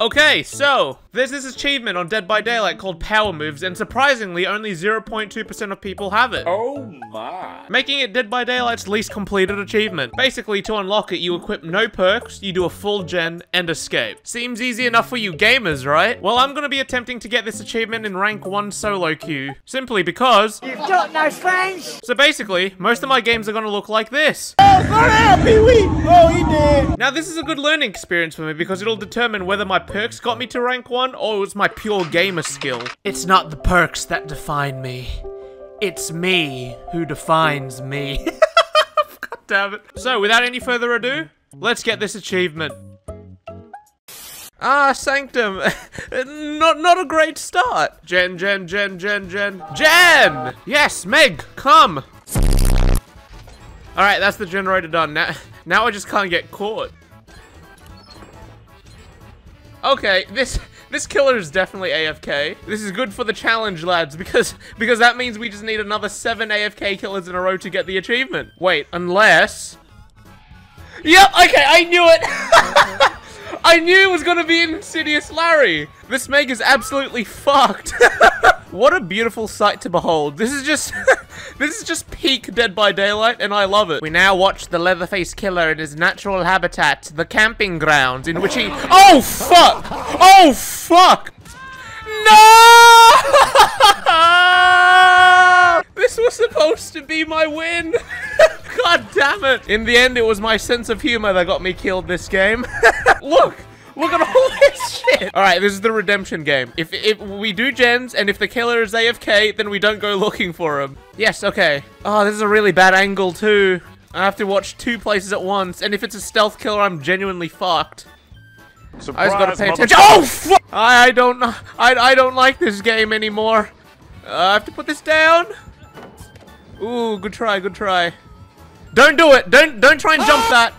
Okay, so, there's this achievement on Dead by Daylight called Power Moves, and surprisingly, only 0.2% of people have it. Oh my. Making it Dead by Daylight's least completed achievement. Basically, to unlock it, you equip no perks, you do a full gen, and escape. Seems easy enough for you gamers, right? Well, I'm gonna be attempting to get this achievement in rank 1 solo queue. Simply because... You've got no friends! So basically, most of my games are gonna look like this. Oh, for help, Pee-wee! Oh, he did! Now, this is a good learning experience for me because it'll determine whether my perks got me to rank 1 or it was my pure gamer skill. It's not the perks that define me. It's me who defines me. God damn it. So, without any further ado, let's get this achievement. Ah, Sanctum. not not a great start. gen, gen, gen, gen, gen. gen! Yes, Meg, come! Alright, that's the generator done. Now, now I just can't get caught. Okay, this this killer is definitely AFK. This is good for the challenge, lads, because because that means we just need another seven AFK killers in a row to get the achievement. Wait, unless... Yep, okay, I knew it! I knew it was gonna be Insidious Larry! This Meg is absolutely fucked. what a beautiful sight to behold. This is just... this is just peak Dead by Daylight, and I love it. We now watch the Leatherface Killer in his natural habitat, the camping grounds, in which he- OH FUCK! Oh fuck! No! this was supposed to be my win! God damn it! In the end, it was my sense of humor that got me killed this game. Look! Look at all this shit! Alright, this is the redemption game. If, if we do gens, and if the killer is AFK, then we don't go looking for him. Yes, okay. Oh, this is a really bad angle, too. I have to watch two places at once, and if it's a stealth killer, I'm genuinely fucked. I just gotta pay attention. Oh, fuck! I, I don't know. I, I don't like this game anymore. Uh, I have to put this down. Ooh, good try, good try. Don't do it. Don't don't try and jump that.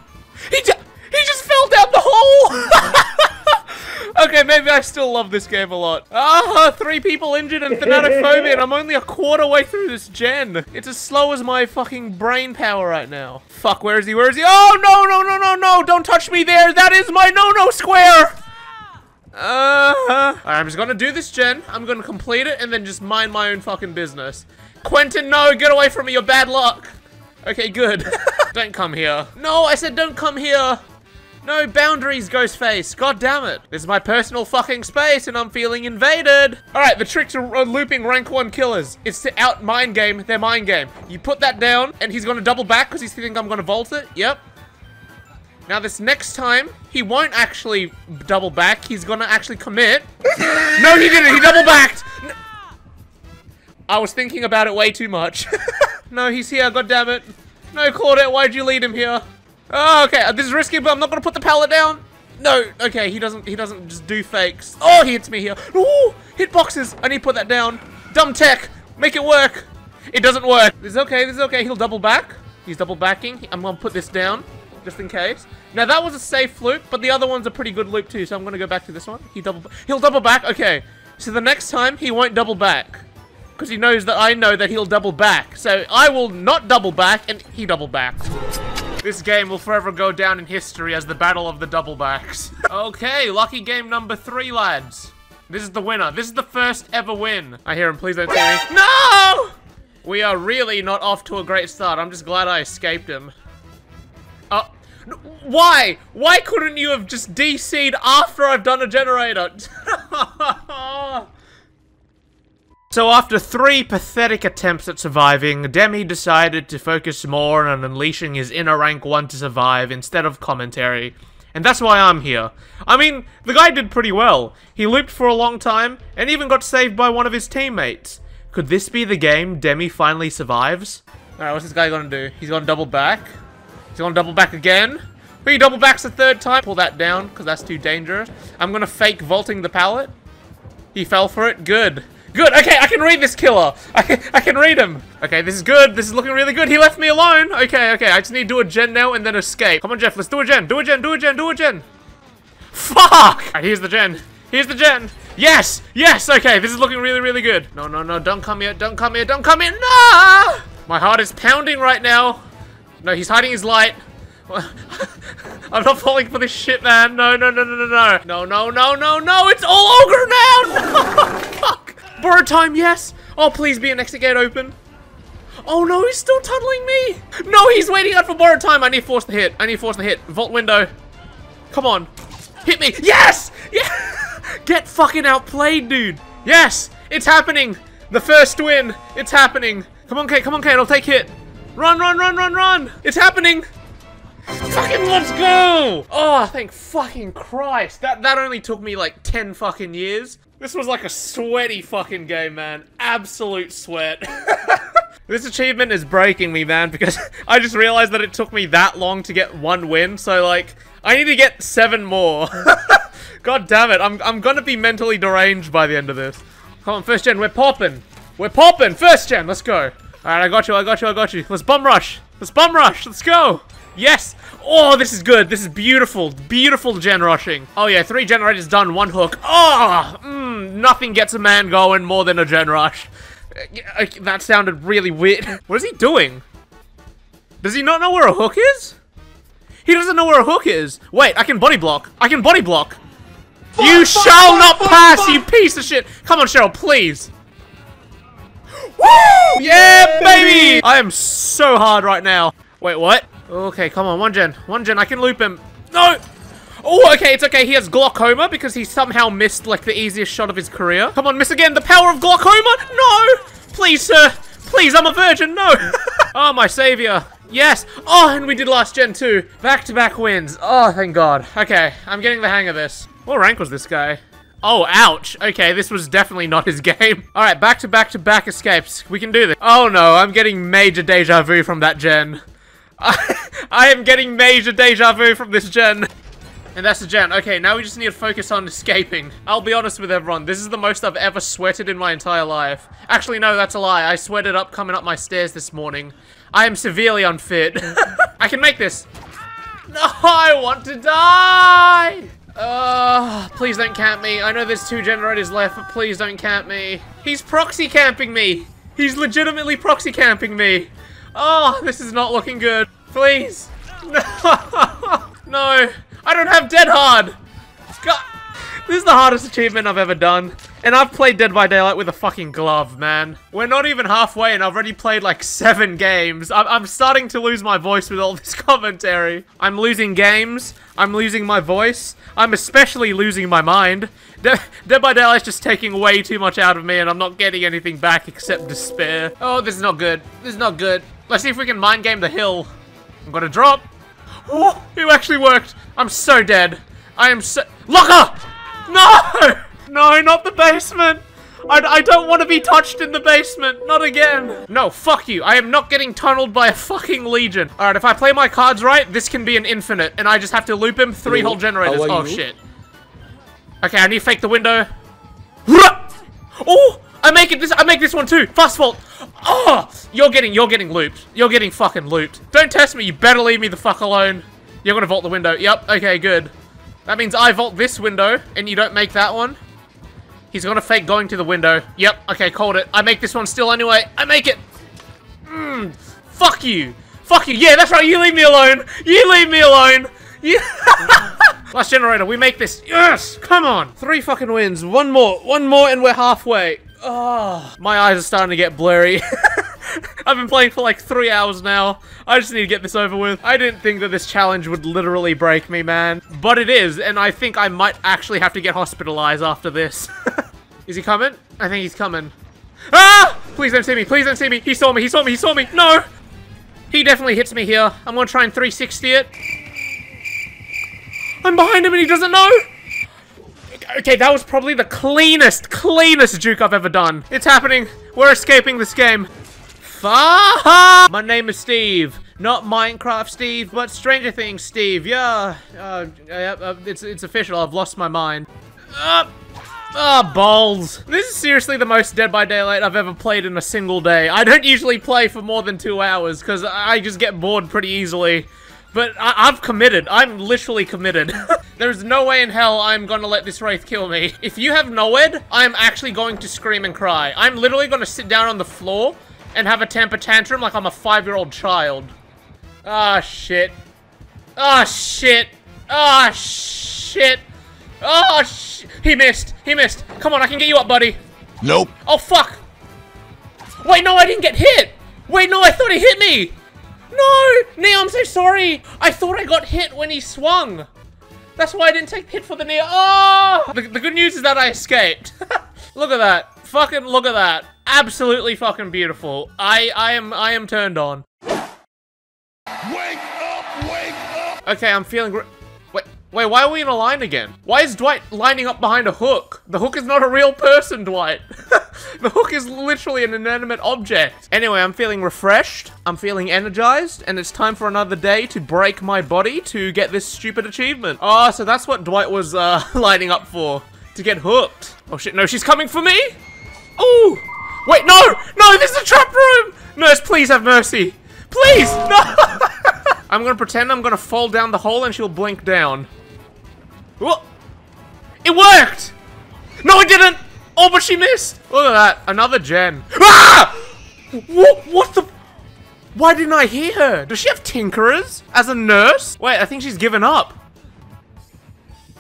He ju he just fell down the hole. okay, maybe I still love this game a lot. Ah, three people injured and thanatophobia, and I'm only a quarter way through this gen. It's as slow as my fucking brain power right now. Fuck, where is he? Where is he? Oh no no no no no! Don't touch me there. That is my no no square. Uh -huh. I'm just gonna do this gen. I'm gonna complete it and then just mind my own fucking business. Quentin, no, get away from me. You're bad luck. Okay, good. don't come here. No, I said don't come here. No boundaries, Ghostface. God damn it. This is my personal fucking space and I'm feeling invaded. All right, the trick to looping rank one killers is to out mind game their mind game. You put that down and he's gonna double back because he's thinking I'm gonna vault it. Yep. Now this next time, he won't actually double back. He's gonna actually commit. no, he didn't. He double backed. No. I was thinking about it way too much. no, he's here. God damn it. No, Claudette, why'd you lead him here? Oh, okay. Uh, this is risky, but I'm not gonna put the pallet down. No, okay. He doesn't. He doesn't just do fakes. Oh, he hits me here. Ooh, hit boxes. I need to put that down. Dumb tech. Make it work. It doesn't work. This is okay. This is okay. He'll double back. He's double backing. I'm gonna put this down just in case. Now that was a safe loop, but the other one's a pretty good loop too. So I'm gonna go back to this one. He double. He'll double back. Okay. So the next time he won't double back. Because he knows that I know that he'll double back. So I will not double back, and he double backed. This game will forever go down in history as the battle of the double backs. okay, lucky game number three, lads. This is the winner. This is the first ever win. I hear him. Please don't see me. No! We are really not off to a great start. I'm just glad I escaped him. Oh. Why? Why couldn't you have just DC'd after I've done a generator? Oh, So after three pathetic attempts at surviving, Demi decided to focus more on unleashing his inner rank 1 to survive instead of commentary. And that's why I'm here. I mean, the guy did pretty well. He looped for a long time, and even got saved by one of his teammates. Could this be the game Demi finally survives? Alright, what's this guy gonna do? He's gonna double back. He's gonna double back again. He double backs the third time. Pull that down, because that's too dangerous. I'm gonna fake vaulting the pallet. He fell for it. Good. Good, okay, I can read this killer. I can, I can read him. Okay, this is good. This is looking really good. He left me alone. Okay, okay, I just need to do a gen now and then escape. Come on, Jeff, let's do a gen. Do a gen, do a gen, do a gen. Fuck! Alright, here's the gen. Here's the gen. Yes! Yes! Okay, this is looking really, really good. No, no, no, don't come here, don't come here, don't come here. No! My heart is pounding right now. No, he's hiding his light. I'm not falling for this shit, man. No, no, no, no, no, no. No, no, no, no, no. It's all ogre now. Fuck. Borrow time, yes. Oh, please be an exit gate open. Oh no, he's still tunneling me. No, he's waiting out for borrowed time. I need force the hit. I need force the hit. Vault window. Come on. Hit me. Yes! Yeah! Get fucking outplayed, dude. Yes! It's happening. The first win. It's happening. Come on, Kate. Come on, Kate. I'll take hit. Run, run, run, run, run. It's happening. Fucking let's go! Oh, thank fucking Christ. That that only took me like 10 fucking years. This was like a sweaty fucking game, man. Absolute sweat. this achievement is breaking me, man, because I just realized that it took me that long to get one win. So, like, I need to get seven more. God damn it. I'm, I'm gonna be mentally deranged by the end of this. Come on, first gen, we're popping. We're popping! First gen, let's go. Alright, I got you, I got you, I got you. Let's bum rush. Let's bum rush, let's go. Yes! Oh, this is good. This is beautiful. Beautiful gen rushing. Oh yeah, three generators done, one hook. Oh! Nothing gets a man going more than a gen rush. Uh, That sounded really weird. What is he doing? Does he not know where a hook is? He doesn't know where a hook is. Wait, I can body block. I can body block. you fuck, shall fuck, not fuck, pass, fuck. you piece of shit. Come on, Cheryl, please. Woo! Yeah, baby! I am so hard right now. Wait, what? Okay, come on, one gen. One gen, I can loop him. No! Oh, okay, it's okay. He has glaucoma because he somehow missed, like, the easiest shot of his career. Come on, miss again. The power of glaucoma? No! Please, sir. Please, I'm a virgin. No! oh, my savior. Yes! Oh, and we did last gen too. Back-to-back wins. Oh, thank God. Okay, I'm getting the hang of this. What rank was this guy? Oh, ouch. Okay, this was definitely not his game. All right, back to back to back escapes. We can do this. Oh no, I'm getting major deja vu from that gen. I, am getting major deja vu from this gen. And that's the gen. Okay, now we just need to focus on escaping. I'll be honest with everyone, this is the most I've ever sweated in my entire life. Actually, no, that's a lie. I sweated up coming up my stairs this morning. I am severely unfit. I can make this. No, I want to die! Uh, please don't camp me. I know there's two generators left, but please don't camp me. He's proxy camping me! He's legitimately proxy camping me! Oh, this is not looking good. Please! No! No! I don't have Dead Hard! God. This is the hardest achievement I've ever done. And I've played Dead by Daylight with a fucking glove, man. We're not even halfway and I've already played like seven games. I'm, I'm starting to lose my voice with all this commentary. I'm losing games. I'm losing my voice. I'm especially losing my mind. De Dead by Daylight's just taking way too much out of me and I'm not getting anything back except despair. Oh, this is not good. This is not good. Let's see if we can mind game the hill. I'm gonna drop. Oh, it actually worked. I'm so dead. I am so- Locker! No! No, not the basement! I, I don't want to be touched in the basement. Not again. No, fuck you. I am not getting tunneled by a fucking legion. Alright, if I play my cards right, this can be an infinite. And I just have to loop him three whole generators. Oh, shit. Okay, I need to fake the window. Oh! I make it this I make this one too. Fast fault. Oh! You're getting you're getting looped. You're getting fucking looped. Don't test me. You better leave me the fuck alone. You're gonna vault the window. Yep. Okay. Good. That means I vault this window, and you don't make that one. He's gonna fake going to the window. Yep. Okay. Called it. I make this one still anyway. I make it. Mmm. Fuck you. Fuck you. Yeah, that's right. You leave me alone. You leave me alone. You. Last generator, we make this. Yes! Come on! Three fucking wins. One more. One more and we're halfway. Oh, my eyes are starting to get blurry. I've been playing for like three hours now. I just need to get this over with. I didn't think that this challenge would literally break me, man. But it is, and I think I might actually have to get hospitalized after this. is he coming? I think he's coming. Ah! Please don't see me. Please don't see me. He saw me. He saw me. He saw me. No! He definitely hits me here. I'm gonna try and 360 it. I'm behind him and he doesn't know. Okay, that was probably the cleanest, cleanest juke I've ever done. It's happening. We're escaping this game. My name is Steve. Not Minecraft Steve, but Stranger Things Steve. Yeah. Uh, uh, it's, it's official. I've lost my mind. Uh, Ah, balls. This is seriously the most Dead by Daylight I've ever played in a single day. I don't usually play for more than two hours, because I just get bored pretty easily. But I I've committed. I'm literally committed. There's no way in hell I'm gonna let this Wraith kill me. If you have Noed, I'm actually going to scream and cry. I'm literally gonna sit down on the floor and have a temper tantrum like I'm a five-year-old child. Ah, shit. Ah, shit. Ah, shit. Oh, sh he missed. He missed. Come on, I can get you up, buddy. Nope. Oh, fuck. Wait, no, I didn't get hit. Wait, no, I thought he hit me. No, Nea, I'm so sorry. I thought I got hit when he swung. That's why I didn't take hit for the Nea. Oh! The, the good news is that I escaped. look at that. Fucking look at that. Absolutely fucking beautiful. I, I am, I am turned on. Wake up! Wake up! Okay, I'm feeling gr- Wait, why are we in a line again? Why is Dwight lining up behind a hook? The hook is not a real person, Dwight. the hook is literally an inanimate object. Anyway, I'm feeling refreshed, I'm feeling energized, and it's time for another day to break my body to get this stupid achievement. Oh, so that's what Dwight was uh, lining up for. To get hooked. Oh shit, no, she's coming for me? Oh, Wait, no! No, this is a trap room! Nurse, please have mercy. Please! No! I'm gonna pretend I'm gonna fall down the hole and she'll blink down. Whoa. It worked! No, it didn't! Oh, but she missed! Look at that. Another gen. Ah! What, what the... Why didn't I hear her? Does she have tinkerers as a nurse? Wait, I think she's given up.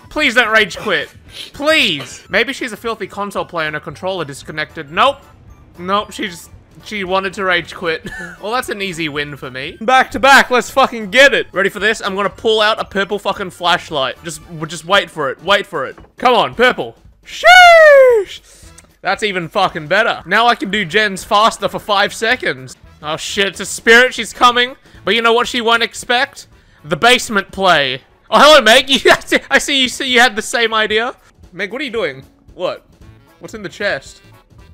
Please don't rage quit. Please. Maybe she's a filthy console player and her controller disconnected. Nope. Nope, she just... She wanted to rage quit. well, that's an easy win for me. Back to back, let's fucking get it. Ready for this? I'm gonna pull out a purple fucking flashlight. Just, just wait for it. Wait for it. Come on, purple. Sheesh! That's even fucking better. Now I can do gens faster for five seconds. Oh shit, it's a spirit, she's coming. But you know what she won't expect? The basement play. Oh, hello, Meg. You, I see you, see you had the same idea. Meg, what are you doing? What? What's in the chest?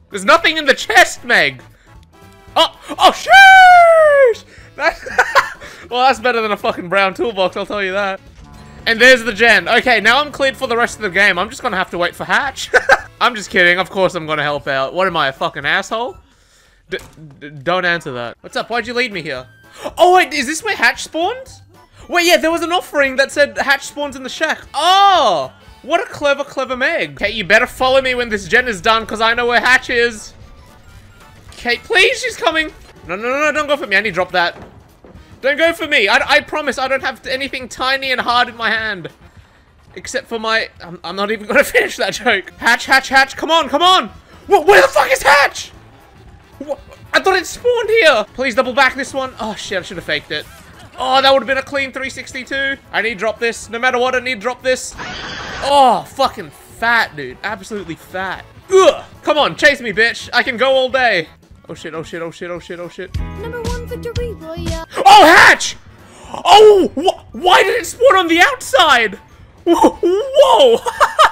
There's nothing in the chest, Meg. Oh, oh, sheesh! Well, that's better than a fucking brown toolbox, I'll tell you that. And there's the gen. Okay, now I'm cleared for the rest of the game. I'm just gonna have to wait for Hatch. I'm just kidding. Of course I'm gonna help out. What am I, a fucking asshole? D don't answer that. What's up? Why'd you lead me here? Oh, wait, is this where Hatch spawns? Wait, yeah, there was an offering that said Hatch spawns in the shack. Oh! What a clever, clever Meg. Okay, you better follow me when this gen is done, because I know where Hatch is. Okay, please, she's coming. No, no, no, no, don't go for me. I need to drop that. Don't go for me. I, I promise I don't have anything tiny and hard in my hand. Except for my... I'm, I'm not even going to finish that joke. Hatch, Hatch, Hatch. Come on, come on. What, where the fuck is Hatch? What? I thought it spawned here. Please double back this one. Oh, shit. I should have faked it. Oh, that would have been a clean 362. I need drop this. No matter what, I need drop this. Oh, fucking fat, dude. Absolutely fat. Ugh. Come on, chase me, bitch. I can go all day. Oh shit, oh shit, oh shit, oh shit, oh shit. Number one victory royale. Oh, Hatch! Oh, wh why did it spawn on the outside? Whoa!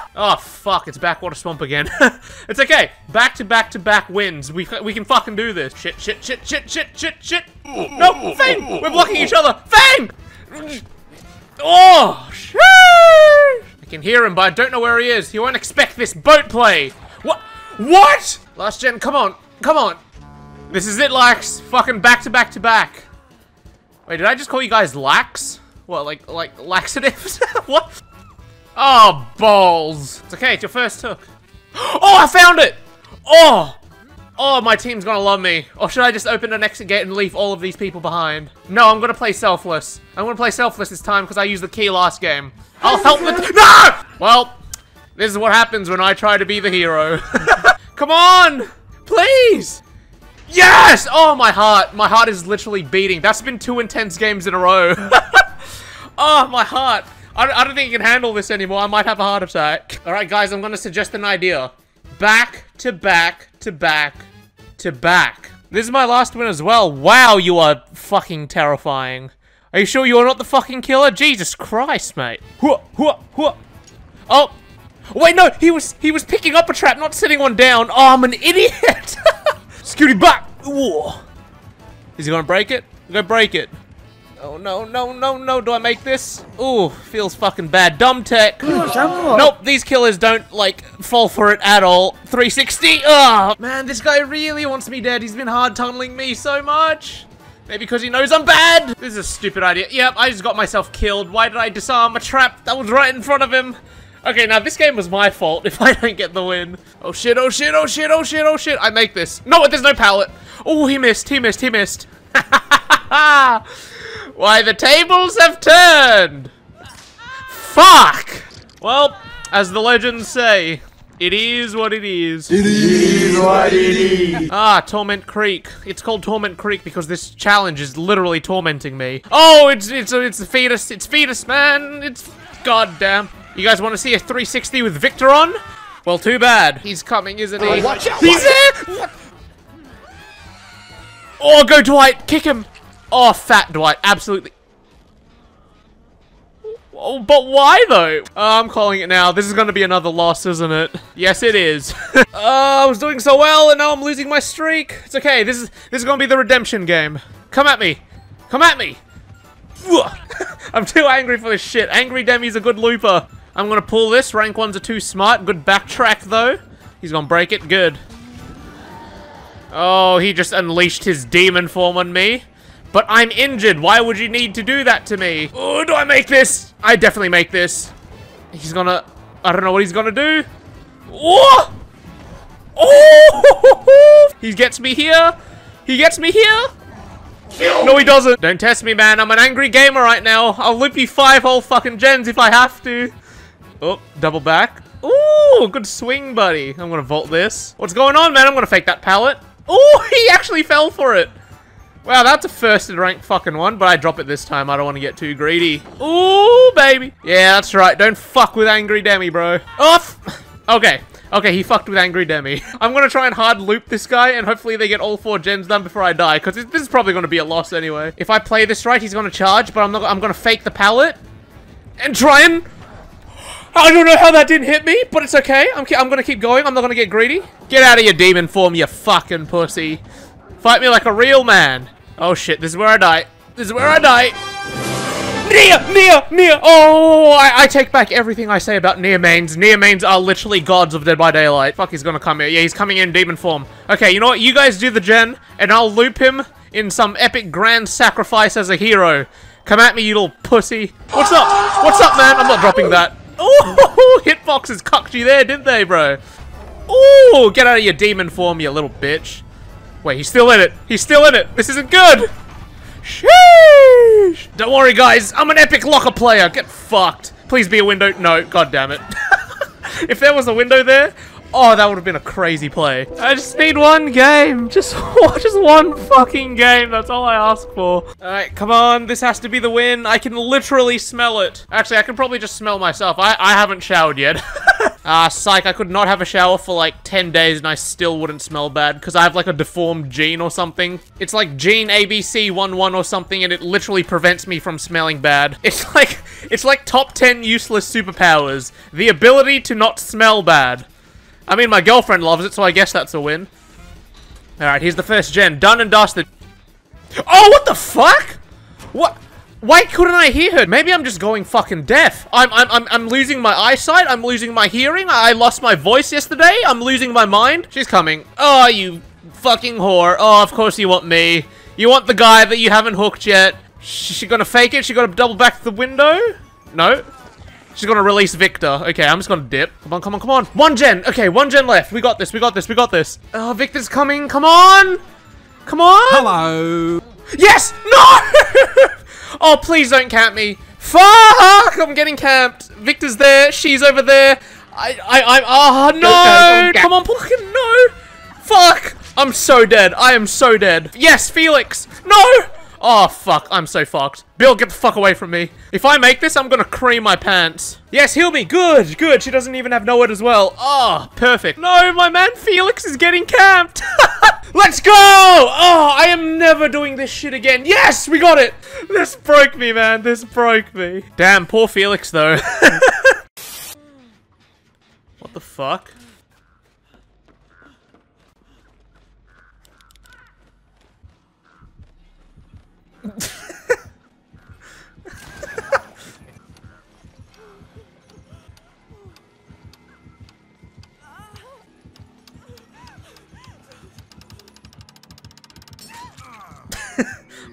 oh, fuck, it's backwater swamp again. it's okay. Back to back to back wins. We, we can fucking do this. Shit, shit, shit, shit, shit, shit, shit. No, Feng! We're blocking each other. Feng! Oh, shit! I can hear him, but I don't know where he is. He won't expect this boat play. What? What? Last gen, come on. Come on. This is it, Lax. Fucking back to back to back. Wait, did I just call you guys lax? What, like, like laxatives? what? Oh, balls. It's okay, it's your first hook. Oh, I found it! Oh! Oh, my team's gonna love me. Or should I just open an exit gate and leave all of these people behind? No, I'm gonna play selfless. I'm gonna play selfless this time because I used the key last game. I'll help with- No! Well, this is what happens when I try to be the hero. Come on! Please! Yes! Oh, my heart. My heart is literally beating. That's been two intense games in a row. oh, my heart. I, I don't think you can handle this anymore. I might have a heart attack. All right, guys, I'm going to suggest an idea. Back to back to back to back. This is my last win as well. Wow, you are fucking terrifying. Are you sure you're not the fucking killer? Jesus Christ, mate. Hua, hua, hua. Oh, wait, no, he was he was picking up a trap, not sitting one down. Oh, I'm an idiot. Scooty back. Ooh. Is he gonna break it? Go break it. Oh no, no, no, no, do I make this? Ooh, feels fucking bad. Dumb tech. Nope, these killers don't, like, fall for it at all. 360, ugh! Man, this guy really wants me dead. He's been hard tunneling me so much. Maybe because he knows I'm bad. This is a stupid idea. Yep, I just got myself killed. Why did I disarm a trap that was right in front of him? Okay, now this game was my fault if I don't get the win. Oh shit, oh shit, oh shit, oh shit, oh shit. I make this. No, there's no pallet. Oh, he missed, he missed, he missed. Why, the tables have turned. Fuck! Well, as the legends say, it is what it is. It is what it is. Ah, Torment Creek. It's called Torment Creek because this challenge is literally tormenting me. Oh, it's it's it's the fetus. It's fetus, man. It's goddamn. You guys want to see a 360 with Victor on? Well, too bad. He's coming, isn't he? watch out, He's there. What? Oh, go Dwight. Kick him. Oh, fat Dwight. Absolutely. Oh, but why though? Uh, I'm calling it now. This is gonna be another loss, isn't it? Yes, it is. uh, I was doing so well, and now I'm losing my streak. It's okay. This is this is gonna be the redemption game. Come at me. Come at me. I'm too angry for this shit. Angry Demi's a good looper. I'm gonna pull this. Rank ones are too smart. Good backtrack though. He's gonna break it. Good. Oh, he just unleashed his demon form on me. But I'm injured. Why would you need to do that to me? Oh, do I make this? I definitely make this. He's gonna... I don't know what he's gonna do. Oh! Oh! He gets me here. He gets me here. No, he doesn't. Don't test me, man. I'm an angry gamer right now. I'll loop you five whole fucking gens if I have to. Oh, double back. Ooh, good swing, buddy. I'm gonna vault this. What's going on, man? I'm gonna fake that pallet. Oh, he actually fell for it. Wow, that's a first in rank fucking one, but I drop it this time. I don't want to get too greedy. Ooh, baby. Yeah, that's right. Don't fuck with Angry Demi, bro. Off. Okay. Okay, he fucked with Angry Demi. I'm gonna try and hard loop this guy, and hopefully they get all four gens done before I die, because this is probably gonna be a loss anyway. If I play this right, he's gonna charge, but I'm not. I'm gonna fake the pallet and try and. I don't know how that didn't hit me, but it's okay. I'm, I'm gonna keep going. I'm not gonna get greedy. Get out of your demon form, you fucking pussy. Fight me like a real man. Oh shit, this is where I die. This is where I die. Nea! Nea! Nea! Oh, I, I take back everything I say about Nea mains. Nea mains are literally gods of Dead by Daylight. Fuck, he's gonna come here. Yeah, he's coming in demon form. Okay, you know what? You guys do the gen, and I'll loop him in some epic grand sacrifice as a hero. Come at me, you little pussy. What's up? What's up, man? I'm not dropping that. Oh, hitboxes cucked you there, didn't they, bro? Ooh, get out of your demon form, you little bitch. Wait, he's still in it. He's still in it. This isn't good. Sheesh. Don't worry, guys. I'm an epic locker player. Get fucked. Please be a window. No, god damn it. if there was a window there, oh, that would have been a crazy play. I just need one game. Just, just one fucking game. That's all I ask for. All right, come on. This has to be the win. I can literally smell it. Actually, I can probably just smell myself. I, I haven't showered yet. Ah, psych, I could not have a shower for like 10 days and I still wouldn't smell bad because I have like a deformed gene or something. It's like gene ABC11 or something and it literally prevents me from smelling bad. It's like, it's like top 10 useless superpowers. The ability to not smell bad. I mean, my girlfriend loves it, so I guess that's a win. Alright, here's the first gen. Done and dusted. Oh, what the fuck? What? Why couldn't I hear her? Maybe I'm just going fucking deaf. I'm, I'm, I'm, I'm losing my eyesight. I'm losing my hearing. I lost my voice yesterday. I'm losing my mind. She's coming. Oh, you fucking whore. Oh, of course you want me. You want the guy that you haven't hooked yet. She, gonna fake it? She gonna double back the window? No. She's gonna release Victor. Okay, I'm just gonna dip. Come on, come on, come on. One gen. Okay, one gen left. We got this. We got this. We got this. Oh, Victor's coming. Come on. Come on. Hello. Yes! No! oh, please don't camp me. Fuck! I'm getting camped. Victor's there. She's over there. I, I, I, ah, oh, no! Come on, fucking no! Fuck! I'm so dead. I am so dead. Yes, Felix! No! Oh, fuck. I'm so fucked. Bill, get the fuck away from me. If I make this, I'm gonna cream my pants. Yes, heal me. Good, good. She doesn't even have Nowhere as well. Oh, perfect. No, my man Felix is getting camped. Let's go! Oh, I am never doing this shit again. Yes, we got it. This broke me, man. This broke me. Damn, poor Felix, though. what the fuck?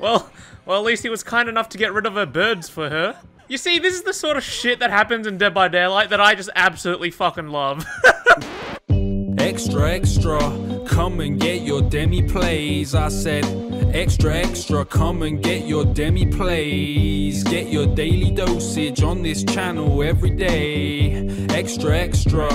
Well, well, at least he was kind enough to get rid of her birds for her. You see, this is the sort of shit that happens in Dead by Daylight that I just absolutely fucking love. extra, extra, come and get your demi plays. I said, extra, extra, come and get your demi plays. Get your daily dosage on this channel every day. Extra, extra.